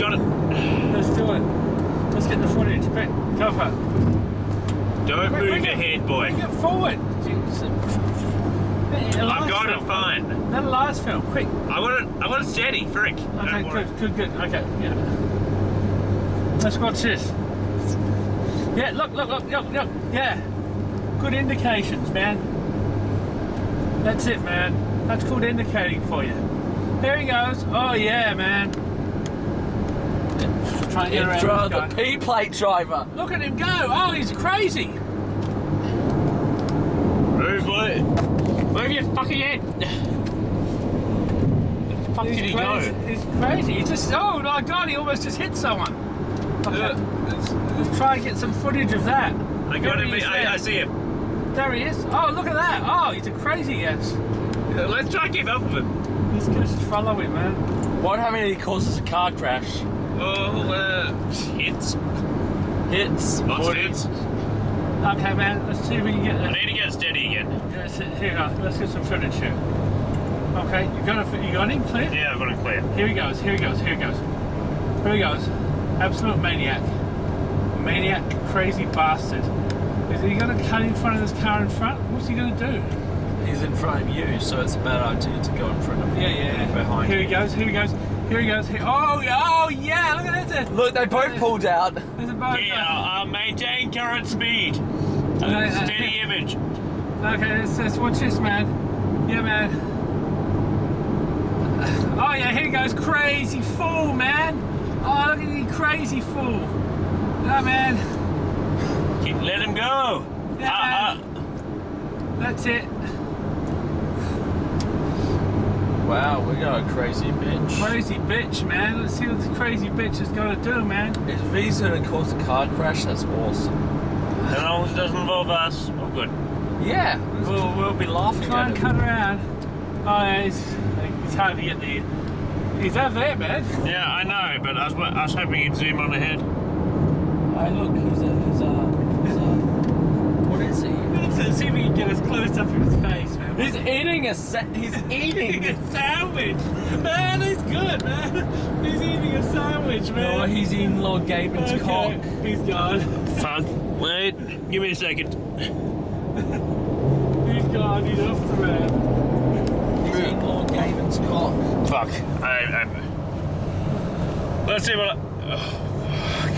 Got it. Let's do it. Let's get the footage. Quick, for. Don't Quick, move your head, boy. Bring it forward. I've got it fine. That last film, quick. I want it. I want it steady, frick. Okay, good, good, good. Okay, yeah. Let's watch this. Yeah, look, look, look, look, look. Yeah. Good indications, man. That's it, man. That's good indicating for you. There he goes. Oh, yeah, man. Try and get around Intro this the guy. P plate driver. Look at him go. Oh, he's crazy. Move, boy. Move your fucking head. Where the fuck He's did he crazy. go? He's crazy. He just, oh my god, he almost just hit someone. Okay, let's, let's try and get some footage of that. I got There him. he I. I see him. There he is. Oh, look at that. Oh, he's a crazy ass. Let's try and keep up with him. These guys just follow him, man. Won't have any causes a car crash. Oh, uh, hits. Hits. Lots of footage. hits. Okay, man. Let's see if we can get I that. need to get steady again. Let's, here, let's get some footage here. Okay, you got it. You got him clear. Yeah, I've got it clear. Here he goes. Here he goes. Here he goes. Here he goes. Absolute maniac. Maniac, crazy bastard. Is he gonna cut in front of this car in front? What's he gonna do? He's in front of you, so it's a bad idea to go in front of him. Yeah, yeah. Behind Here you. he goes. Here he goes. Here he goes. Here. Oh, yeah. Oh, yeah. Look at that. Look, they both pulled out. There's a boat. Yeah, uh, maintain current speed. Uh, Okay, uh, steady image. Okay, let's, let's watch this, man. Yeah, man. Oh, yeah, here he goes. Crazy fool, man. Oh, look at the crazy fool. Oh, man. Keep, let him go. Yeah, Uh, uh, That's it. Wow, we got a crazy bitch. Crazy bitch, man. Let's see what this crazy bitch is going to do, man. If V's gonna cause a car crash, that's awesome. as long as it doesn't involve us, we're good. Yeah, we'll, we'll be laughing Try at and it. cut around. Oh, yeah, it's, it's hard to get the. He's over there, man. Yeah, I know, but I was, I was hoping you'd zoom on ahead. Hey, look, he's a, he's a, he's a, what is he? Let's see if we can get as close up in his face, man. He's eating a, sa- he's eating eating. a sandwich. Man, he's good, man. He's eating a sandwich, man! Oh, he's eating Lord Gaben's okay. cock. He's gone. Fuck. Wait, give me a second. He's gone. He's off the man. He's eating Lord Gaben's cock. Fuck. I, I, let's see what. I, oh,